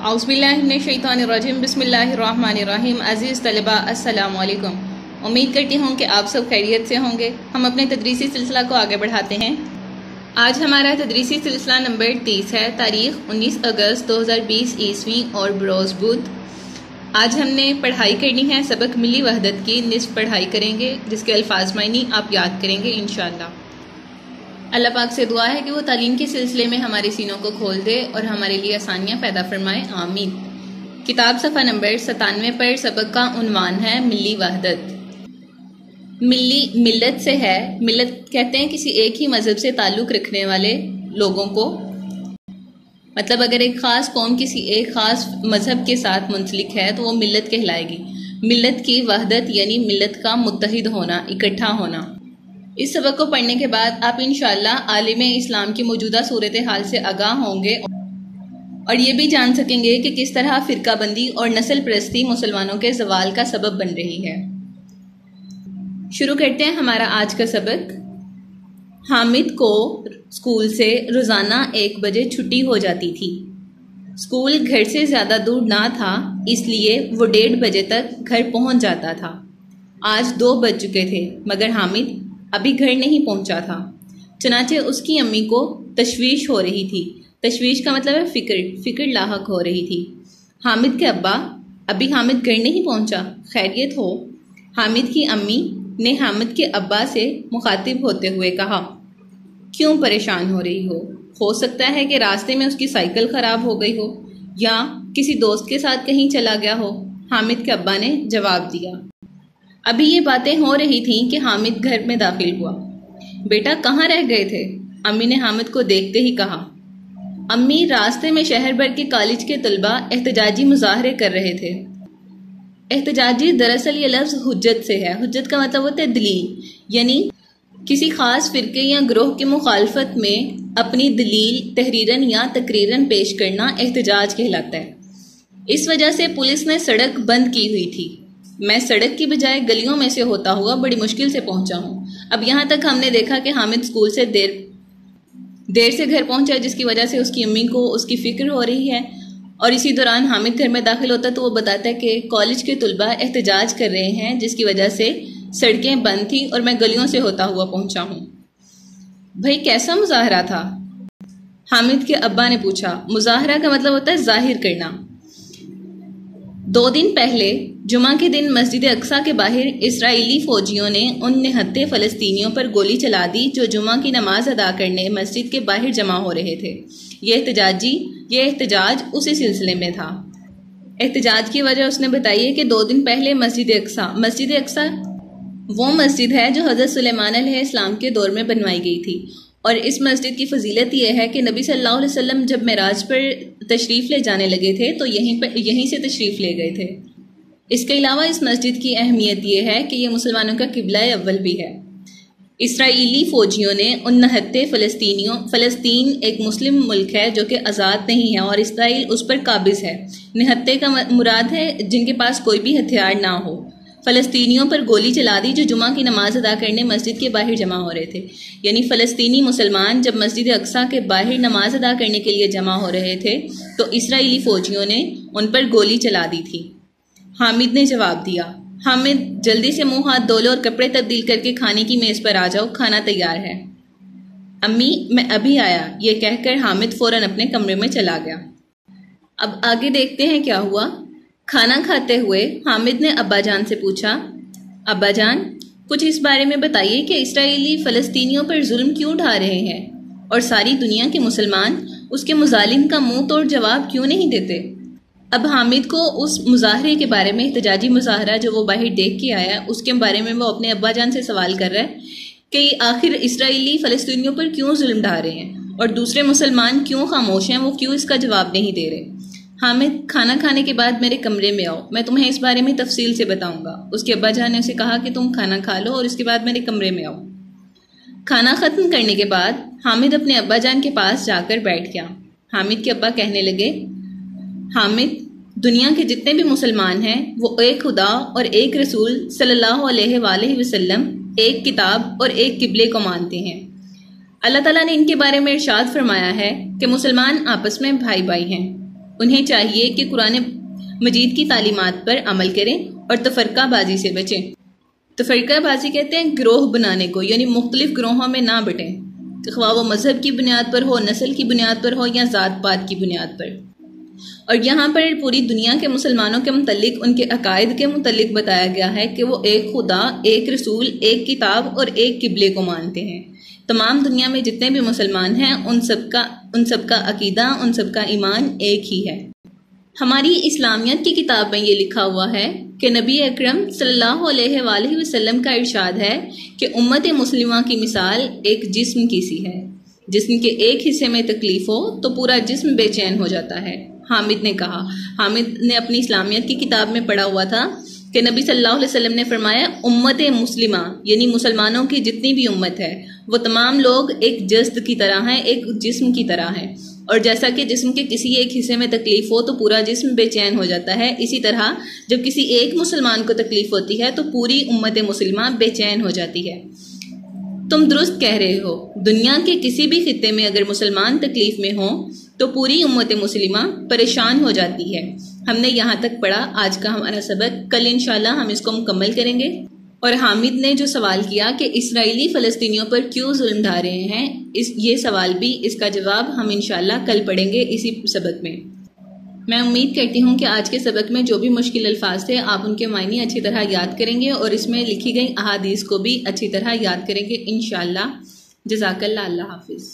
आउज़बिल्लिनशैतानरजीम बिस्मिल्लाहिर्रहमानिर्रहीम अज़ीज़ तलबा अस्सलाम वालेकुम उम्मीद करती हूँ कि आप सब खैरियत से होंगे। हम अपने तदरीसी सिलसिला को आगे बढ़ाते हैं। आज हमारा तदरीसी सिलसिला नंबर तीस है, तारीख़ 19 अगस्त 2020 ईस्वी और बरोज़ बुध। आज हमने पढ़ाई करनी है, सबक मिली वहदत की। निसफ पढ़ाई करेंगे, जिसके अल्फाज मायनी आप याद करेंगे इन अल्लाह पाक से दुआ है कि वो तालीम के सिलसिले में हमारे सीनों को खोल दे और हमारे लिए आसानियाँ पैदा फरमाए, आमीन। किताब सफ़ा नंबर सतानवे पर सबक का उनवान है मिली वहदत। मिली मिलत से है। मिलत कहते हैं किसी एक ही मज़हब से ताल्लुक़ रखने वाले लोगों को। मतलब अगर एक ख़ास कौम किसी एक ख़ास मज़हब के साथ मुंसलिक है तो वो मिलत कहलाएगी। मिलत की वहदत यानी मिलत का मुतहद होना, इकट्ठा होना। इस सबक को पढ़ने के बाद आप इन आलिम इस्लाम की मौजूदा सूरत हाल से आगाह होंगे और ये भी जान सकेंगे कि किस तरह फ़िरका बंदी और नस्ल परस्ती मुसलमानों के जवाल का सबब बन रही है। शुरू करते हैं हमारा आज का सबक। हामिद को स्कूल से रोज़ाना एक बजे छुट्टी हो जाती थी। स्कूल घर से ज़्यादा दूर ना था, इसलिए वो डेढ़ बजे तक घर पहुँच जाता था। आज दो बज चुके थे, मगर हामिद अभी घर नहीं पहुँचा था। चनाचे उसकी अम्मी को तशवीश हो रही थी। तशवीश का मतलब है फ़िक्र फ़िक्र लाक हो रही थी। हामिद के अब्बा, अभी हामिद घर नहीं पहुँचा? खैरियत हो। हामिद की अम्मी ने हामिद के अब्बा से मुखातिब होते हुए कहा, क्यों परेशान हो रही हो? हो सकता है कि रास्ते में उसकी साइकिल ख़राब हो गई हो, या किसी दोस्त के साथ कहीं चला गया हो। हामिद के अब्बा ने जवाब दिया अभी ये बातें हो रही थीं कि हामिद घर में दाखिल हुआ। बेटा, कहाँ रह गए थे? अम्मी ने हामिद को देखते ही कहा। अम्मी रास्ते में शहर भर के कॉलेज के तलबा एहतजाजी मुजाहरे कर रहे थे। एहतजाजी दरअसल ये लफ्ज़ हुज्जत से है। हुज्जत का मतलब होता है दलील। यानी किसी खास फिरके या ग्रोह की मुखालफत में अपनी दलील तहरीरन या तकरीरन पेश करना एहतजाज कहलाता है। इस वजह से पुलिस ने सड़क बंद की हुई थी। मैं सड़क की बजाय गलियों में से होता हुआ बड़ी मुश्किल से पहुँचा हूँ। अब यहाँ तक हमने देखा कि हामिद स्कूल से देर देर से घर पहुँचा, जिसकी वजह से उसकी अम्मी को उसकी फ़िक्र हो रही है। और इसी दौरान हामिद घर में दाखिल होता तो वो बताता है कि कॉलेज के तलबा एहतजाज कर रहे हैं, जिसकी वजह से सड़कें बंद थी और मैं गलियों से होता हुआ पहुँचा हूँ। भाई, कैसा मुजाहरा था? हामिद के अब्बा ने पूछा। मुजाहरा का मतलब होता है ज़ाहिर करना। दो दिन पहले, जुमा के दिन मस्जिद अक्सा के बाहर इसराइली फौजियों ने उन निहत्ते फ़लस्तीनियों पर गोली चला दी जो जुमा की नमाज़ अदा करने मस्जिद के बाहर जमा हो रहे थे। ये एहतजाजी, ये एहतजाज उसी सिलसिले में था। एहतजाज की वजह उसने बताई है कि दो दिन पहले मस्जिद अक्सा मस्जिद अक्सा वो मस्जिद है जो हज़रत सुलेमान इस्लाम के दौर में बनवाई गई थी। और इस मस्जिद की फजीलत यह है कि नबी सल्लल्लाहु अलैहि वसल्लम जब महराज पर तशरीफ़ ले जाने लगे थे तो यहीं पर यहीं से तशरीफ़ ले गए थे। इसके अलावा इस मस्जिद की अहमियत यह है कि यह मुसलमानों का किबला अव्वल भी है। इसराइली फ़ौजियों ने उन नहत्ते फ़लस्तीनियों, फ़लस्तीन एक मुस्लिम मुल्क है जो कि आज़ाद नहीं है और इसराइल उस पर काबिज़ है। निहत्ते का मुराद है जिनके पास कोई भी हथियार ना हो। फ़लस्तीनियों पर गोली चला दी जो जुमा की नमाज़ अदा करने मस्जिद के बाहर जमा हो रहे थे। यानी फ़लस्तीनी मुसलमान जब मस्जिद अक्सा के बाहर नमाज़ अदा करने के लिए जमा हो रहे थे तो इसराइली फ़ौजियों ने उन पर गोली चला दी थी। हामिद ने जवाब दिया, हामिद, जल्दी से मुँह, हाथ धो लो और कपड़े तब्दील करके खाने की मेज़ पर आ जाओ, खाना तैयार है। अम्मी, मैं अभी आया। ये कहकर हामिद फ़ौरन अपने कमरे में चला गया। अब आगे देखते हैं क्या हुआ। खाना खाते हुए हामिद ने अब्बा जान से पूछा अब्बा जान कुछ इस बारे में बताइए कि इसराइली फ़लस्तीनियों पर जुल्म क्यों उठा रहे हैं? और सारी दुनिया के मुसलमान उसके मुजालिम का मुँह तोड़ जवाब क्यों नहीं देते? अब हामिद को उस मुजाहरे के बारे में एहतजाजी मुजाहरा जो वो बाहर देख के आया, उसके बारे में वो अपने अब्बा जान से सवाल कर रहा है कि आखिर इसराइली फ़लस्तीनियों पर क्यों जुल्म ढा रहे हैं? और दूसरे मुसलमान क्यों खामोश हैं? वो क्यों इसका जवाब नहीं दे रहे? हामिद खाना खाने के बाद मेरे कमरे में आओ। मैं तुम्हें इस बारे में तफसील से बताऊँगा। उसके अब्बा जान ने उसे कहा कि तुम खाना खा लो और इसके बाद मेरे कमरे में आओ। खाना ख़त्म करने के बाद हामिद अपने अब्बा जान के पास जाकर बैठ गया। हामिद के अब्बा कहने लगे, हामिद, दुनिया के जितने भी मुसलमान हैं, वो एक खुदा और एक रसूल सल्लल्लाहु अलैहि वसल्लम एक किताब और एक किबले को मानते हैं। अल्लाह ताला ने इनके बारे में इरशाद फरमाया है कि मुसलमान आपस में भाई भाई हैं। उन्हें चाहिए कि कुरान मजीद की तालीमत पर अमल करें और तफरकाबाजी से बचें। तफरकाबाजी कहते हैं ग्रोह बनाने को, यानी मुख्तलिफ़ ग्रोहों में ना बटें ख्वा वो मज़हब की बुनियाद पर हो, नस्ल की बुनियाद पर हो या ज़ात पात की बुनियाद पर। और यहाँ पर पूरी दुनिया के मुसलमानों के मतलब उनके अकायद के मतलब बताया गया है कि वो एक खुदा, एक रसूल, एक किताब और एक किबले को मानते हैं। तमाम दुनिया में जितने भी मुसलमान हैं, उन सबका उन सबका अकीदा, उन सबका ईमान एक ही है। हमारी इस्लामियत की किताब में ये लिखा हुआ है कि नबी अकरम सल्लल्लाहु अलैहि वसल्लम का इरशाद है कि उम्मत मुस्लिमा की मिसाल एक जिस्म की सी है। जिस्म के एक हिस्से में तकलीफ़ हो तो पूरा जिस्म बेचैन हो जाता है। हामिद ने कहा। हामिद ने अपनी इस्लामियत की किताब में पढ़ा हुआ था कि नबी सल्लल्लाहु अलैहि वसल्लम ने फरमाया, उम्मत मुस्लिमा, यानी मुसलमानों की जितनी भी उम्मत है, वो तमाम लोग एक जस्त की तरह हैं, एक जिस्म की तरह हैं। और जैसा कि जिस्म के किसी एक हिस्से में तकलीफ़ हो तो पूरा जिस्म बेचैन हो जाता है। इसी तरह, जब किसी एक मुसलमान को तकलीफ़ होती है तो पूरी उम्मत मुसलमान बेचैन हो जाती है। तुम दुरुस्त कह रहे हो, दुनिया के किसी भी खत्े में अगर मुसलमान तकलीफ़ में हो तो पूरी उम्मत मुसलिमा परेशान हो जाती है। हमने यहाँ तक पढ़ा। आज का हमारा सबक। कल इंशाल्लाह हम इसको मुकम्मल करेंगे। और हामिद ने जो सवाल किया कि इसराइली फ़लस्तीनियों पर क्यों जुल्म ढा रहे हैं, इस, ये सवाल भी, इसका जवाब हम इंशाल्लाह कल पढ़ेंगे इसी सबक में। मैं उम्मीद करती हूँ कि आज के सबक में जो भी मुश्किल अल्फाज थे, आप उनके मायने अच्छी तरह याद करेंगे और इसमें लिखी गई अहादीस को भी अच्छी तरह याद करेंगे इन जजाकल्ला अल्लाह हाफिज़।